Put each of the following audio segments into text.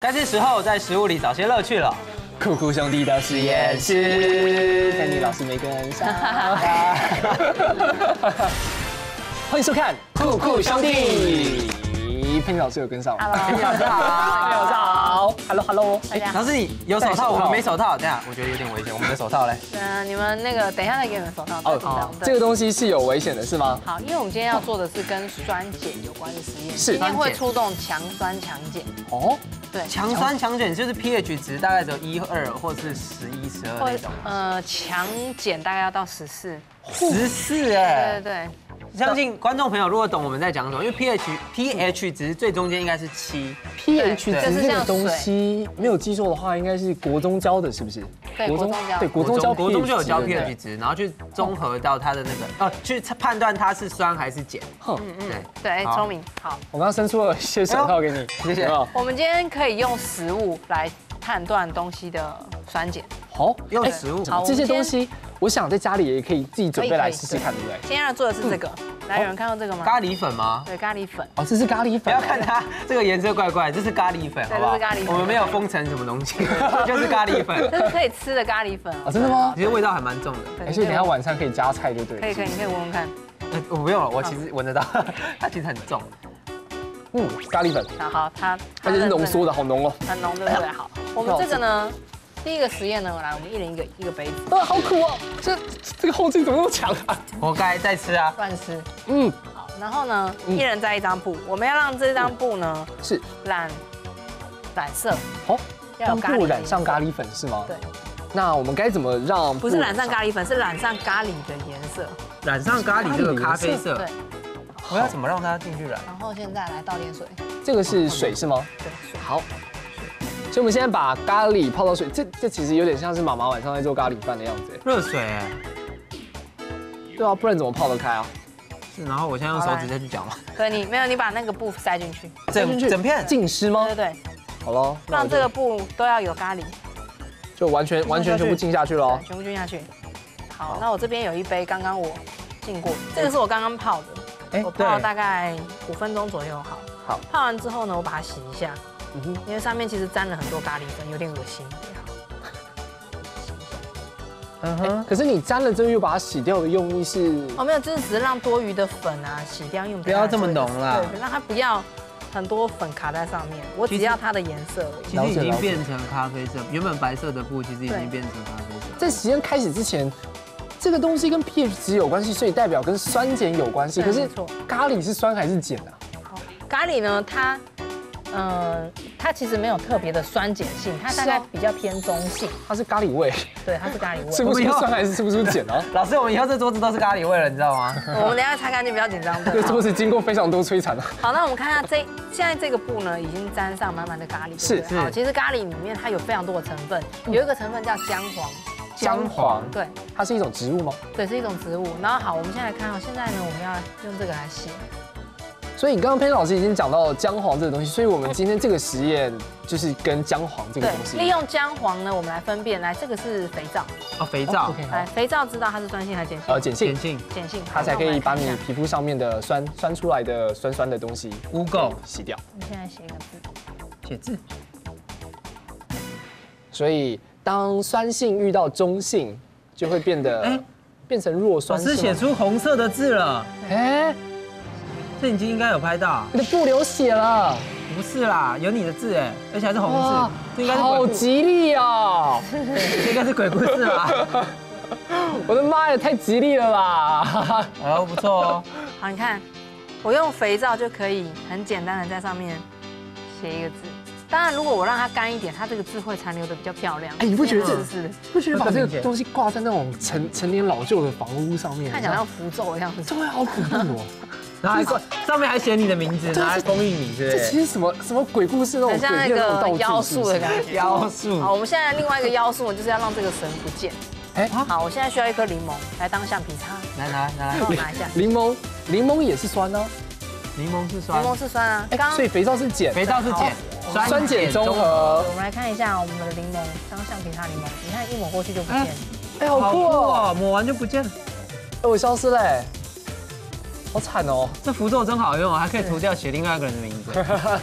该是时候在食物里找些乐趣了。酷酷兄弟的实验室，佩妮老师没跟上。欢迎收看《酷酷兄弟》，佩妮老师有跟上吗 佩妮老师好佩妮老师好，Hello Hello。大家老。师你有手套，我们没手套，等一下我觉得有点危险。我们的手套嘞？嗯，你们那个等一下再给你们手套。这个东西是有危险的，是吗？好，因为我们今天要做的是跟酸碱有关的实验，是今天会出动强酸强碱，哦，对，强酸强碱就是 pH 值大概只有一二或是十一、十二或那种。呃强碱大概要到十四，十四哎对哎对，对，相信观众朋友如果懂我们在讲什么，因为 pH pH 值最中间应该是七，pH 值这个东西，没有记错的话，应该是国中教的，是不是？对国中教。对，国中教国中就有教 pH 值然后去综合到它的那个哦，去判断它是酸还是碱。哼，对，对，聪明，好，我刚刚伸出了一些 手套给你，谢谢。我们今天可以用食物来判断东西的酸碱，好，哎用食物好这些东西，我想在家里也可以自己准备来试试看，对不对？今天要做的是这个，来，有人看到这个吗？咖喱粉吗？对，咖喱粉，哦，这是咖喱粉，不要看它这个颜色怪怪，这是咖喱粉，对好不好这是咖喱粉我们没有封成什么东西，这 就是咖喱粉，这是可以吃的咖喱粉哦，真的吗？其实味道还蛮重的。而且等一下晚上可以加菜，就对了。可以可以，你可以闻闻看。呃我不用了，我其实闻得到，它其实很重。嗯，咖喱粉，好好，它而且是浓缩的，的，好浓哦。很浓，对不对？好，我们这个呢，第一个实验呢，来，我们一人一个一个杯子，啊，好苦哦！这这个后劲怎么那么强啊？活该再吃啊！乱吃。嗯，好，然后呢，嗯一人在一张布，我们要让这张布呢是，染染色，好，让要布染上咖喱粉是吗？对。那我们该怎么让？不是染上咖喱粉，是染上咖喱的颜色。染上咖喱这个咖啡色对，，我要怎么让它进去染？然后现在来倒点水，这个是水是吗？对，水。好。所以我们现在把咖喱泡到水，这这其实有点像是妈妈晚上在做咖喱饭的样子。哎热水哎，对啊，不然怎么泡得开啊？是，然后我现在用手指再去搅嘛，对你没有，你把那个布塞进去，塞进去整整片浸湿吗对？对对，好喽，那我就让这个布都要有咖喱。就完全完全全部浸下去喽，。全部浸下去。好，那我这边有一杯，刚刚我浸过，这个是我刚刚泡的，哎我泡了大概五分钟左右。好，好，泡完之后呢，我把它洗一下，嗯，因为上面其实沾了很多咖喱粉，有点恶心。嗯哼，可是你沾了之后又把它洗掉的用意是？哦，没有，就是只是让多余的粉啊洗掉，因为不要这么浓啦对，让它不要很多粉卡在上面，我只要它的颜色而已。其实已经变成咖啡色，原本白色的布其实已经变成咖啡色。在实验开始之前，这个东西跟 pH 值有关系，所以代表跟酸碱有关系。可是对没错咖喱是酸还是碱啊？咖喱呢，它，呃，它其实没有特别的酸碱性，它大概比较偏中性。它是咖喱味，对，它是咖喱味。是不是酸还是是不是碱啊？老师，我们以后这桌子都是咖喱味了，你知道吗？我们等一下擦干净，不要紧张。这桌子经过非常多摧残了。好，那我们看一下这现在这个布呢，已经沾上满满的咖喱。是对不对好，是其实咖喱里面它有非常多的成分，有一个成分叫姜黄。姜黄，对它是一种植物吗？对，是一种植物。然后好，我们现在来看哦，现在呢，我们要用这个来洗。所以你刚刚佩老师已经讲到姜黄这个东西，所以我们今天这个实验就是跟姜黄这个对东，西。利用姜黄呢，我们来分辨。来，这个是肥皂。哦，肥皂来，肥皂知道它是酸性还是碱性？呃，碱性碱，性碱性。它才可以把你皮肤上面的酸酸出来的酸酸的东西污垢洗掉。你现在写一个字。写字，所以当酸性遇到中性，就会变得哎变成弱酸老酸。师写出红色的字了，哎，这已经应该有拍到。你的布流血了，不是啦，有你的字哎，而且还是红字，这应该是好鬼故，吉利哦！这应该是鬼故事啦。我的妈呀，太吉利了吧！哦，不错哦。好，你看，我用肥皂就可以很简单的在上面写一个字。当然，如果我让它干一点，它这个字会残留的比较漂亮。哎你不觉得这是是，不觉得把这个东西挂在那种陈陈年老旧的房屋上面，看起来像符咒的样子。这会好恐怖哦！然后还说上面还写你的名字，拿来封印你，是不是？这其实什么什么鬼故事那种很像那鬼片那种道个具妖术的觉。感觉。妖术好，我们现在另外一个妖术呢，就是要让这个神不见。哎，好，我现在需要一颗柠檬来当橡皮擦，来拿来拿来帮，我拿一下。柠檬柠檬也是酸呢，柠檬是酸柠，檬是酸啊，哎，刚所以肥皂是碱，肥皂是碱，酸碱中和。我们来看一下我们的柠檬当橡皮擦柠檬，你看一抹过去就不见了。哎，好好酷酷哦！哦，抹完就不见了。哎，我消失嘞，好惨哦！这符咒真好用啊，还可以涂掉写另外一个人的名字，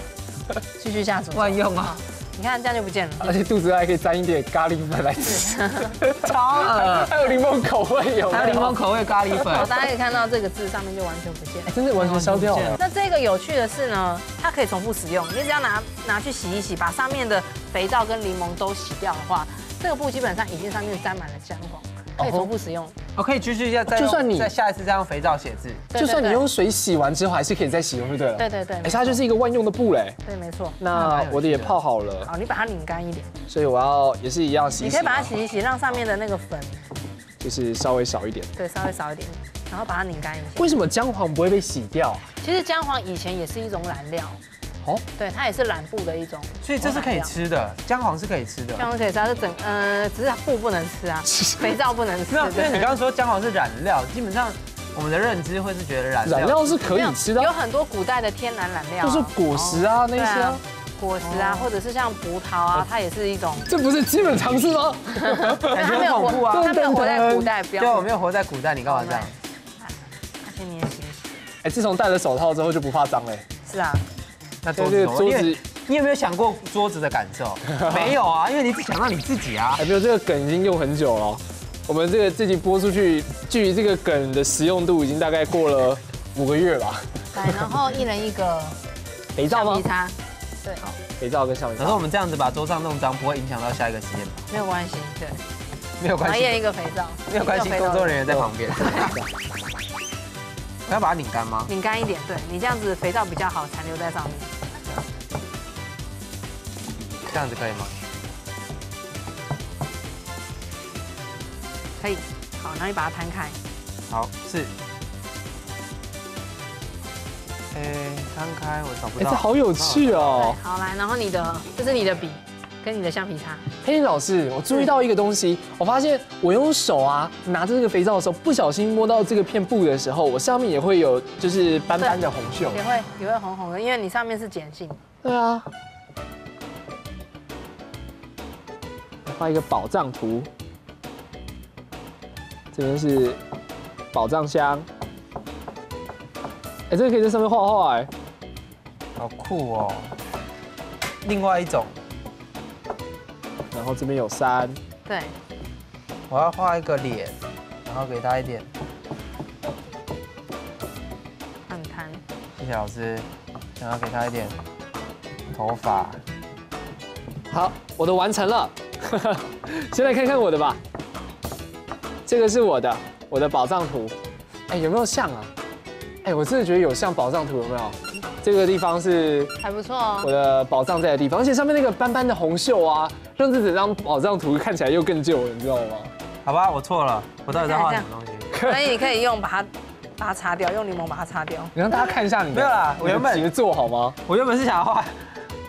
继续下手。万用啊！你看这样就不见了。而且肚子还可以沾一点咖喱粉来吃，超恶，还有柠檬口味有还有柠檬口味咖喱粉好，，大家可以看到这个字上面就完全不见了。真的完全消掉了。那这个有趣的是呢，它可以重复使用。你只要拿拿去洗一洗，把上面的肥皂跟柠檬都洗掉的话，这个布基本上已经上面沾满了姜黄，可以重复使用。我可以继续一下，再就算你再下一次再用肥皂写字，就算你用水洗完之后，还是可以再使用，就对了。对对对，而且它就是一个万用的布嘞。对，没错。那我的也泡好了，好，你把它拧干一点，所以我要也是一样洗洗。你可以把它洗一洗，让上面的那个粉就是稍微少一点。对稍微少一点，然后把它拧干一下。为什么姜黄不会被洗掉？其实姜黄以前也是一种染料，哦，对，它也是染布的一种，所以这是可以吃的，姜黄是可以吃的。姜黄可以吃，它是整呃，只是它布不能吃啊，肥皂不能吃。没有，因为你刚刚说姜黄是染料，基本上我们的认知会是觉得染料。染料是可以吃的有啊，很多古代的天然染料啊，就是果实啊那些啊，，果实啊，或者是像葡萄啊，它也是一种。这不是基本常识吗？感 觉它没有很恐怖啊活，它没有活在古代，不要。我没有活在古代，你干嘛这样？哎，自从戴了手套之后就不怕脏嘞。是啊，那桌这子桌子你有没有想过桌子的感受？没有啊，因为你只想到你自己啊。还没有这个梗已经用很久了。我们这个这集播出去，距离这个梗的实用度已经大概过了五个月吧。来，然后一人一个肥皂吗橡皮？擦，对，肥皂跟橡皮擦可是。我们这样子把桌上弄脏，不会影响到下一个实验吧？没有关系，对，没有关系，一人一个肥皂，没有关系，工作人员在旁边。我要把它拧干吗？拧干一点，对你这样子肥皂比较好残留在上面。这样子可以吗？可以，好，然后你把它摊开，好，是。哎，摊开，我找不到哎，到。这好有趣对哦。，好来，然后你的这是你的笔跟你的橡皮擦，佩林老师，我注意到一个东西，我发现我用手啊拿着这个肥皂的时候，不小心摸到这个片布的时候，我上面也会有就是斑斑的红锈。也会也会红红的，因为你上面是碱性。对啊。画一个宝藏图，这边是宝藏箱。哎，这个可以在上面画画哎。好酷哦。另外一种，然后这边有山，对，我要画一个脸，然后给他一点。很摊。谢谢老师，想要给他一点头发。好，我的完成了。先来看看我的吧。这个是我的，我的宝藏图。哎，有没有像啊？哎，我真的觉得有像宝藏图，有没有？这个地方是还不错我哦。的宝藏在的地方，而且上面那个斑斑的红袖啊，让这整张宝藏图看起来又更旧了，你知道吗？好吧，我错了，我到底在画什么东西？所以你可以用把它把它擦掉，用柠檬把它擦掉。你让大家看一下你的没有啦我原本杰作好吗？我原本是想要画，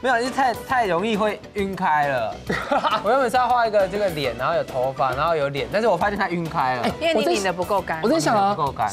没有，因为太太容易会晕开了。我原本是要画一个这个脸，然后有头发，然后有脸，但是我发现它晕开了。因为你拧的不够干我。在想啊不够干。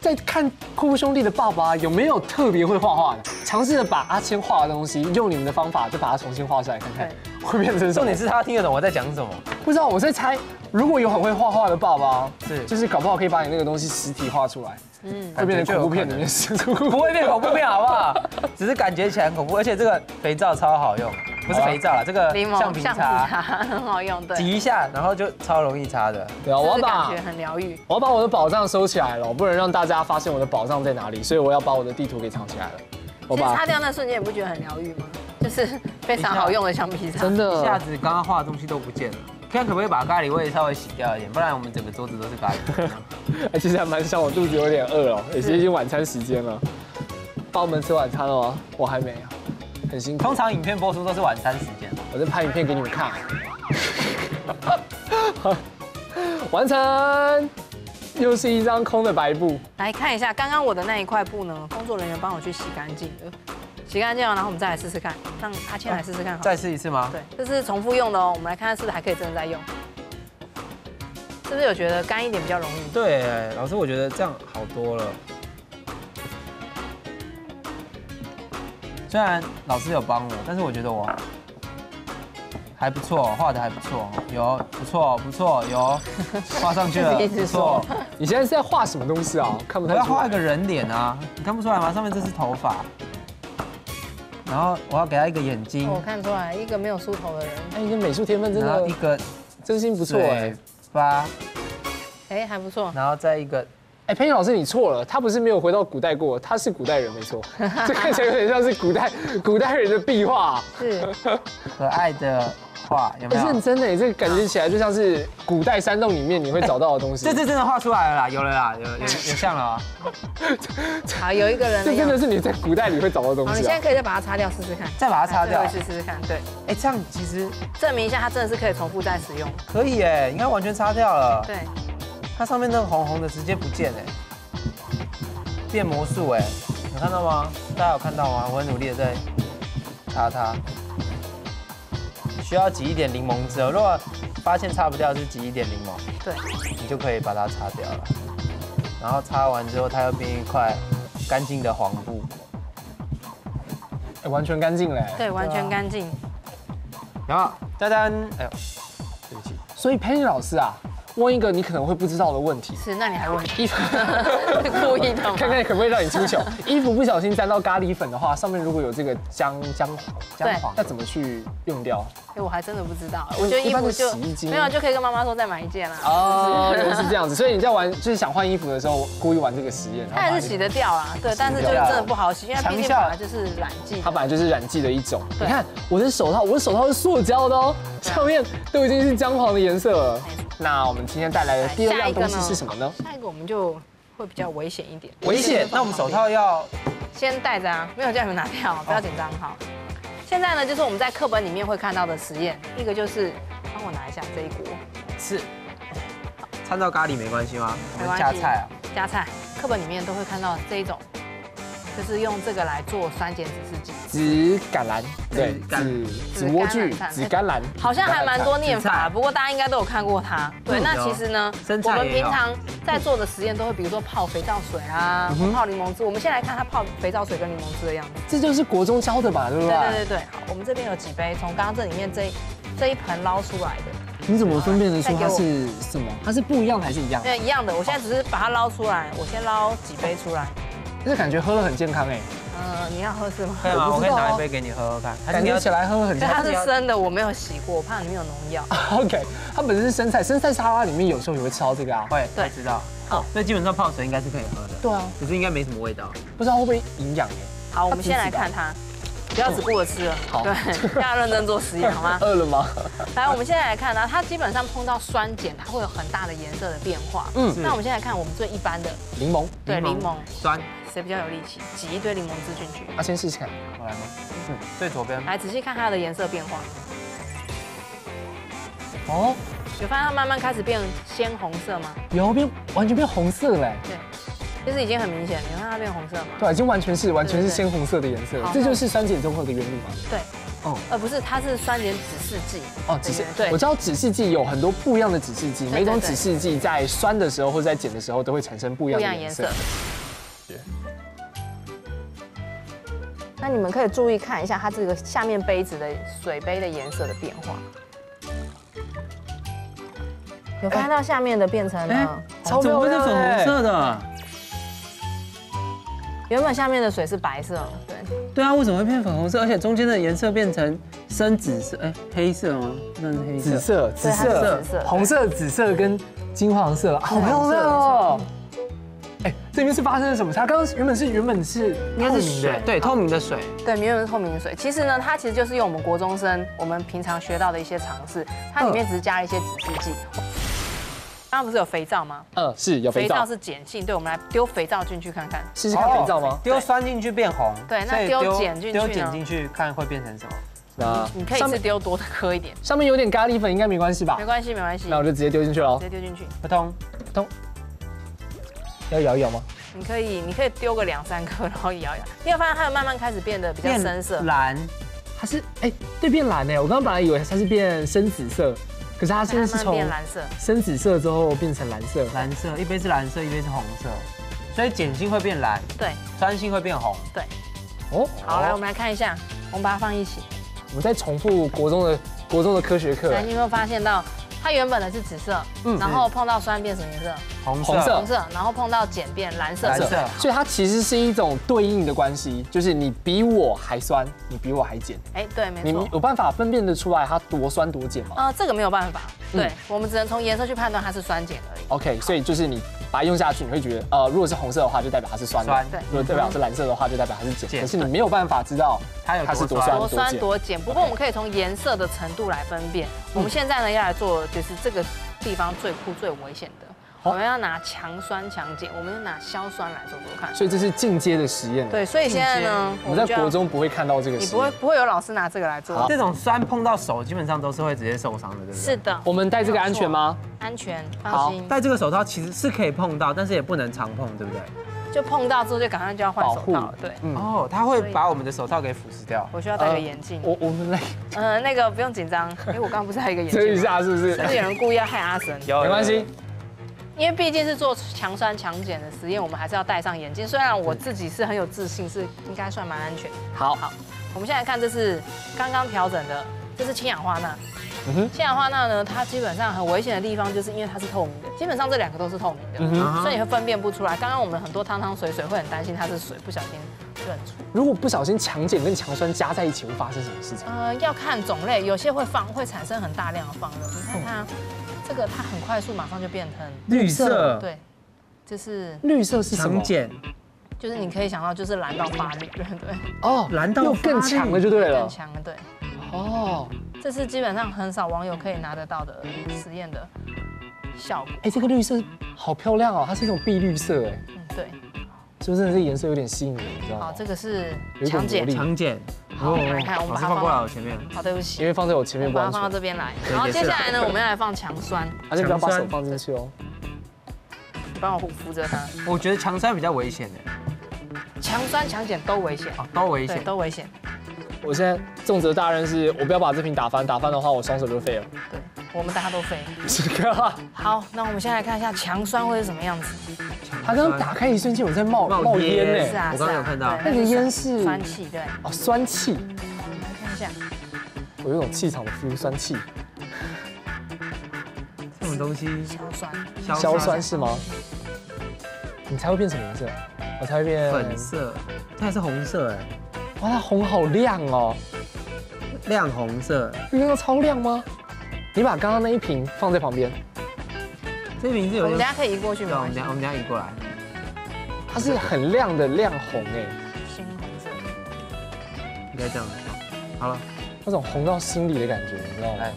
在看酷酷兄弟的爸爸有没有特别会画画的，尝试着把阿谦画的东西用你们的方法就把它重新画出来看看，会变成什么重点？是他听得懂我在讲什么。不知道，我在猜，如果有很会画画的爸爸，是就是搞不好可以把你那个东西实体画出来，嗯，会变成恐怖片里感面是恐怖不会变恐怖片，好不好？只是感觉起来很恐怖，而且这个肥皂超好用，不是肥皂啦，这个橡皮橡皮擦擦很好用，对。挤一下，然后就超容易擦的。对啊，我要把感觉很疗愈。我要把我的宝藏收起来了，我不能让大家发现我的宝藏在哪里，所以我要把我的地图给藏起来了。我把擦掉那瞬间，你不觉得很疗愈吗？就是非常好用的橡皮擦。真的一下，子刚刚画的东西都不见了，看可不可以把咖喱味稍微洗掉一点，不然我们整个桌子都是咖喱。哎，其实还蛮像，我肚子有点饿哦，也是已经晚餐时间了。帮我们吃晚餐了吗？我还没有，很辛苦通。常影片播出都是晚餐时间。我在拍影片给你们看。完成，又是一张空的白布。来看一下，刚刚我的那一块布呢，工作人员帮我去洗干净的，洗干净了，然后我们再来试试看，让阿谦来试试看好。再试一次吗？对，这是重复用的哦，我们来看看是不是还可以真的再用。是不是有觉得干一点比较容易？对，老师，我觉得这样好多了。虽然老师有帮我，但是我觉得我还不错，画的还不错，有不错不错，有画上去了，不错说。你现在是在画什么东西啊？看不太我要。画一个人脸啊，你看不出来吗？上面这是头发，然后我要给他一个眼睛我，看出来一个没有梳头的人，哎，你的美术天分真的然后一个真心不错哎嘴。巴，哎，还不错。然后再一个哎，佩妮老师你错了，他不是没有回到古代过，他是古代人没错，这看起来有点像是古代古代人的壁画。是，可爱的画，有没哎，有？认真的，这个感觉起来就像是古代山洞里面你会找到的东西。这这真的画出来了啦，有了啦，有有有像了啊。好，有一个人。这真的是你在古代里会找到的东西，你。现在可以再把它擦掉试试看，再把它擦掉试试看，对，哎，这样其实证明一下它真的是可以重复再使用。可以哎，你看完全擦掉了，对，它上面那个红红的直接不见哎，变魔术哎，有看到吗？大家有看到吗？我很努力的在擦它，需要挤一点柠檬汁哦。如果发现擦不掉，就挤一点柠檬，对，你就可以把它擦掉了。然后擦完之后，它又变一块干净的黄布。哎完全干净嘞。对，完全干净。然后丹丹，哎呦，对不起，所以佩妮老师啊，问一个你可能会不知道的问题。是，那你还问？衣服 故意的吗？看看可不可以让你出糗。衣服不小心沾到咖喱粉的话，上面如果有这个姜姜姜黄那怎么去用掉？哎，我还真的不知道。我觉得衣服就洗衣精没有，就可以跟妈妈说再买一件啦。哦，原来是这样子。所以你在玩就是想换衣服的时候，故意玩这个实验。它还是洗得掉啊，对，但是就是真的不好洗，因为毕竟本来就是染剂。它本来就是染剂的一种。你看我的手套，我的手套是塑胶的哦，上面都已经是姜黄的颜色了。那我们今天带来的第二样东西是什么呢？下一个我们就会比较危险一点。危险。那我们手套要先戴着啊，没有叫你们拿掉，不要紧张哈。现在呢，就是我们在课本里面会看到的实验，一个就是帮我拿一下这一锅，是掺到咖喱没关系吗？我们没关系加菜啊。加菜，课本里面都会看到这一种，就是用这个来做酸碱指示剂，紫甘蓝，对，紫甘紫紫莴苣，紫甘蓝。好像还蛮多念法，不过大家应该都有看过它。对，嗯那其实呢，我们平常在做的实验都会，比如说泡肥皂水啊，或泡柠檬汁。我们先来看它泡肥皂水跟柠檬汁的样子。这就是国中教的吧，对不对对？对对对，好，我们这边有几杯，从刚刚这里面这一这一盆捞出来的，你怎么分辨得出它是什么？它是不一样的还是一样没？有一样的。我现在只是把它捞出来，我先捞几杯出来。这感觉喝了很健康哎，呃，你要喝是吗？可以吗？我可以拿一杯给你喝喝看。感觉起来喝了很健康它。是生的，我没有洗过，我怕里面有农药。OK，它本身是生菜，生菜沙拉里面有时候也会吃到这个啊。会对知道。好哦，所以基本上泡水应该是可以喝的，对啊，可是应该没什么味道。不知道会不会营养哎。好，我们先来看它，不要只顾着吃了，好对，要认真做实验，好吗？饿了吗？来，我们现在来看它，它基本上碰到酸碱，它会有很大的颜色的变化。嗯嗯，那我们现在看我们最一般的，柠檬，对，柠檬，酸，谁比较有力气？挤一堆柠檬汁进去，啊，先试试看。我来吗？嗯，最左边。来仔细看它的颜色变化，哦，有发现它慢慢开始变鲜红色吗？有变完全变红色嘞。对，其实已经很明显，你看它变红色吗？对，已经完全是完全是鲜红色的颜色好，这就是酸碱中和的原理嘛。对，哦呃，不是，它是酸碱指示剂。哦，指示对我知道指示剂有很多不一样的指示剂，每一种指示剂在酸的时候或者在碱的时候都会产生不一不样的颜色那你们可以注意看一下它这个下面杯子的水杯的颜色的变化，有看到下面的变成了，超怎么会是粉红色的？原本下面的水是白色，对，对啊，为什么会变粉红色？而且中间的颜色变成深紫色，哎，黑色吗？那是黑色。紫色紫色、红色、紫色跟金黄色，好漂亮哦！哎，这边是发生了什么？它刚刚原本是原本是应该是水，对，透明的水。对，原本是透明的水。其实呢，它其实就是用我们国中生我们平常学到的一些常识，它里面只是加了一些指示剂。刚刚不是有肥皂吗？嗯，是有肥皂，肥皂是碱性，对，我们来丢肥皂进去看看。试试看肥皂吗？丢酸进去变红。对那丢碱进去呢丢碱进去看会变成什么？那你可以上面是丢多颗一点，上面有点咖喱粉，应该没关系吧没？关系，没关系，那我就直接丢进去喽直。接丢进去。不通。要摇一摇吗？你可以，你可以丢个两三颗，然后摇一摇，你有发现它有慢慢开始变得比较深色。蓝，它是哎，对，变蓝哎！我刚刚本来以为它是变深紫色，可是它现在是从变蓝色，深紫色之后变成蓝色。蓝色，一杯是蓝色，一杯是红色，所以碱性会变蓝，对酸性会变红。对。哦，好，来我们来看一下，我们把它放一起。我们再重复国中的国中的科学课来，。你有没有发现到，它原本的是紫色，嗯然后碰到酸变什么颜色？红红色。红色，然后碰到碱变蓝色，蓝色。所以它其实是一种对应的关系，就是你比我还酸，你比我还碱，哎，对，没错。你错。有办法分辨得出来它多酸多碱吗？啊，这个没有办法，嗯。对我们只能从颜色去判断它是酸碱而已。？OK，所以就是你把它用下去，你会觉得，呃，如果是红色的话，就代表它是酸的；酸。对。如果代表是蓝色的话，就代表它是碱。可是你没有办法知道它有它是多多酸酸多碱。多酸多碱，不过我们可以从颜色的程度来分辨。我们现在呢要来做，就是这个地方最酷最危险的，好我们要拿强酸强碱，我们就拿硝酸来做做看。所以这是进阶的实验。，对，所以现在呢，我们在国，中不会看到这个你不会。不会有老师拿这个来做。这种酸碰到手，基本上都是会直接受伤的，对不对？是。的，我们戴这个安全吗？安全，放心。戴这个手套其实是可以碰到，但是也不能常碰，对不对？就碰到之后就赶快就要换手套了。对，嗯，哦，它会把我们的手套给腐蚀掉。我需要戴个眼镜。我我们来 呃，那个不用紧张，因为我刚刚不是还有一个眼遮 一？下，是不是是有人故意要害阿神？有没关系，因为毕竟是做强酸强碱的实验，我们还是要戴上眼镜。虽然我自己是很有自信，是应该算蛮安全。好，好，我们现在看，这是刚刚调整的，这是氢氧化钠。嗯哼氢氧化钠呢，它基本上很危险的地方，就是因为它是透明的。基本上这两个都是透明的，嗯哼所以你会分辨不出来。刚刚我们很多汤汤水水会很担心它是水，不小心认出。如果不小心强碱跟强酸加在一起，会发生什么事情？呃，要看种类，有些会放会产生很大量的放热。你看它这个，它很快速马上就变成绿色，对，这是绿色是什么强？碱，就是你可以想到就是蓝到发绿，对 对，哦，蓝到又更强了就对了更。强的对。哦，这是基本上很少网友可以拿得到的实验的效果。哎，这个绿色好漂亮哦，它是一种碧绿色，哎，嗯，对。是不是这颜色有点吸引人？你知道好，吗？这个是强碱。强碱。好来看我们把它放过来我前面。好，对不起因起，为放在我前我们把它面不安全，放到这边来。对然后接下来呢，我们要来放强酸，而且不要把手放进去哦。你帮我扶着它。我觉得强酸比较危险的，强酸强碱都危险，哦，都危对，险。都危险。我现在重责大任是，我不要把这瓶打翻，打翻的话我双手就废了。对，我们大家都废。这个，好，那我们先来看一下强酸会是什么样子。它刚刚打开一瞬间，我在冒冒冒烟烟呢。是啊，我刚刚是啊有看到对那个烟是酸气，对。哦，酸气，我们来看一下，我有一种气场的 feel，酸气，这种东西，硝酸，硝酸是吗？你猜会变什么颜色？我猜会变粉。色，它还是红色哎，哇，它红好亮哦，亮红色。绿到超亮吗？你把刚刚那一瓶放在旁边，这名字有点我们等下可以移过去，吗，我们等下。我们等下移过来。它是很亮的亮红哎，猩红色，应该这样。好了，那种红到心里的感觉，你知道吗来？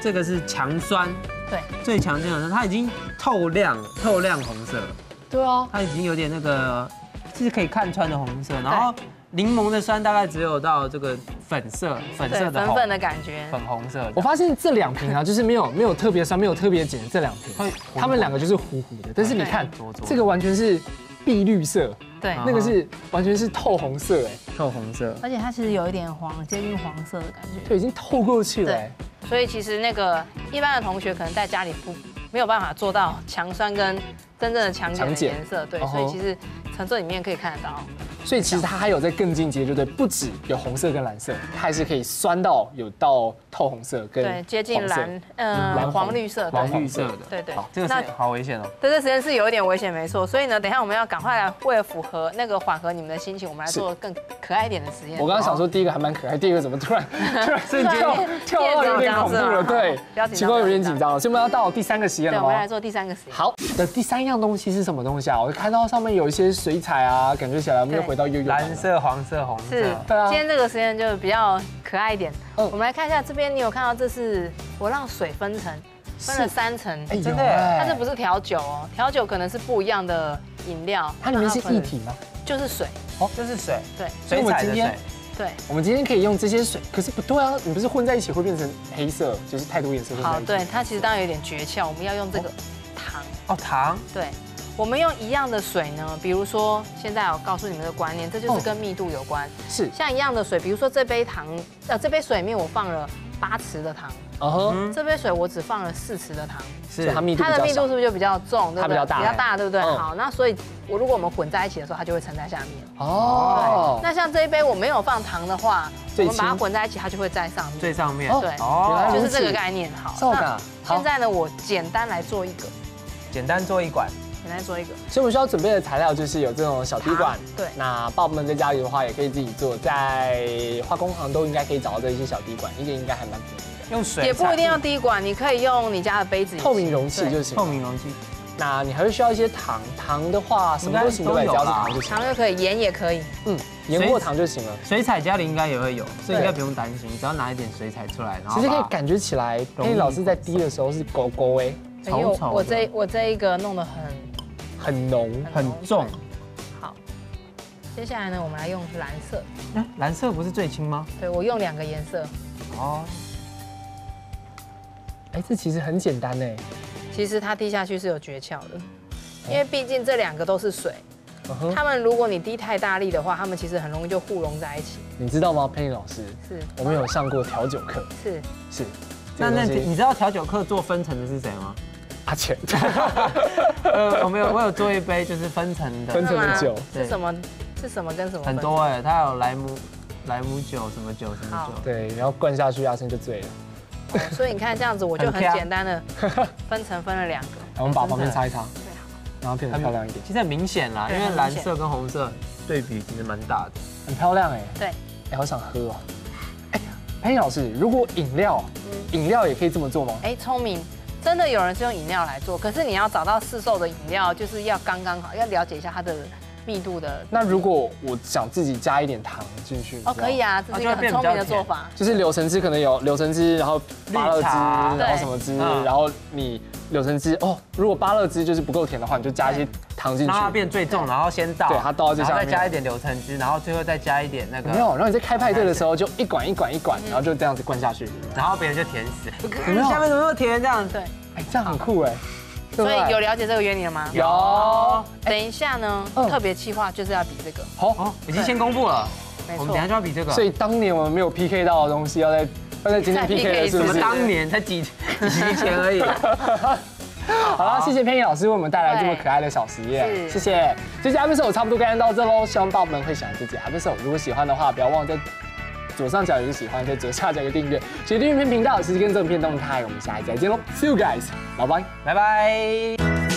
这个是强酸，对，最强劲的，它已经透亮透亮红色了，对啊，它已经有点那个是可以看穿的红色，然后柠檬的酸大概只有到这个粉色粉，色的粉粉的感觉。粉红色。我发现这两瓶啊，就是没有 没有特别酸，没有特别碱，这两瓶。会，它们两个就是糊糊的，但是你看这个完全是碧绿色，对，那个是完全是透红色，哎，透红色，而且它其实有一点黄，接近黄色的感觉。就已经透过去了，对。哎所以其实那个一般的同学可能在家里不没有办法做到强酸跟真正的强碱颜色，对，所以其实从这里面可以看得到。所以其实它还有在更进阶，就对，不止有红色跟蓝色，它还是可以酸到有到透红色跟对，接近蓝，呃，蓝黄黄绿色，黄绿色的。对对好。这个是好危险哦。对，这实验室有一点危险，没错。所以呢，等一下我们要赶快来，为了符合那个缓和你们的心情，我们来做更可爱一点的实验。我刚刚想说第一个还蛮可爱，第二个怎么突然 突然瞬间跳跳到有点恐怖了，对情况有点紧张了，所以我们要到第三个实验对，了吗？我们来做第三个实验。好的，第三样东西是什么东西啊？我看到上面有一些水彩啊，感觉起来我们又对回到悠悠蓝色、黄色、红色是，对啊今天这个实验就比较可爱一点。嗯我们来看一下这边，你有看到这是我让水分层，分了三层。哎真的它这不是调酒哦，调酒可能是不一样的饮料，它里面是液体吗？就是水，哦这是水，对所以水彩的我们今天水。对。我们今天可以用这些水，可是不对啊，你不是混在一起会变成黑色，就是太多颜色混好，在一起。对，它其实当然有点诀窍，我们要用这个糖，哦，糖，对。我们用一样的水呢，比如说现在我告诉你们的观念，这就是哦跟密度有关。是，像一样的水，比如说这杯糖，呃，这杯水里面我放了八匙的糖，嗯哼，嗯，这杯水我只放了四匙的糖，是它密度它的。密度是不是就比较重？对不对？它比较大比较大，对不对？嗯好，那所以我如果我们混在一起的时候，它就会沉在下面。哦，那像这一杯我没有放糖的话，我最们把它混在一起，它就会在上面。最上面。哦对原来如此就是这个概念。好，那现在呢，我简单来做一个，简单做一管。简单做一个。所以我们需要准备的材料就是有这种小滴管，对那爸爸们在家里的话也可以自己做，在化工行都应该可以找到这一些小滴管，一个应该还蛮便宜的，用水也不一定要滴管，你可以用你家的杯子，透明容器就行。透明容器，那你还会需要一些糖，糖的话什么都行，对不对？只要是糖就行。糖就可以，盐也可以。嗯，盐或糖就行了。水彩家里应该也会有，所以应该不用担心，只要拿一点水彩出来，然后其实可以感觉起来，因为老师在滴的时候是勾勾哎，因为我稠稠我这我这一个弄得很很浓。很重。好。接下来呢，我们来用蓝色。哎蓝色不是最轻吗？对我用两个颜色，哦，哎，这其实很简单哎。其实它滴下去是有诀窍的，因为毕竟这两个都是水，嗯哼，它们如果你滴太大力的话，他们其实很容易就互溶在一起。你知道吗，佩老师？是我们有上过调酒课，是，是。那那你知道调酒课做分层的是谁吗？阿钱，呃，我没有，我有做一杯就是分层的，分层的酒是什么？是什么跟什么？很多。哎，它有莱姆莱姆酒什么酒什么酒，对，然后灌下去，阿生就醉了。哦所以你看这样子，我就很简单的 分层分了两个。我们把旁边擦一擦，对，然后变得漂亮一点，其实很明显啦，因为蓝色跟红色对比其实蛮大的。很漂亮哎。对，哎，好想喝哦。哎，佩老师，如果饮料，饮料也可以这么做吗？哎，聪明。真的有人是用饮料来做，可是你要找到市售的饮料，就是要刚刚好，要了解一下它的密度的。那如果我想自己加一点糖进去，哦，可以啊，啊，这是一个很聪明的做法。就是柳橙汁可能有柳橙汁，然后芭乐汁，然后什么汁，嗯然后你柳橙汁哦，如果芭乐汁就是不够甜的话，你就加一些糖进去让。它变最重，然后先倒，对它倒到最然后下面再加一点柳橙汁，然后最后再加一点那个，没有，然后你在开派对的时候就一管一管一管，然后就这样子灌下去。然后别人就甜死。有没有下面怎么那么甜这样？对，哎，这样很酷哎。所以有了解这个原理了吗？有等一下呢嗯，特别企划就是要比这个，好，哦，已经先公布了，没错我们等一下。就要比这个。所以当年我们没有 PK 到的东西，要在要在 今天 PK 了，是什么不是？当年才几几年前而已。好了，谢谢佩妮老师为我们带来这么可爱的小实验，是谢谢。这集 episode 差不多该到这喽，希望爸爸们会喜欢这集 episode。如果喜欢的话，不要忘了在左上角有个喜欢，在左下角有个订阅，写订阅片频道，实时跟这种片动态。我们下一期再见喽，See you guys，拜拜。拜拜。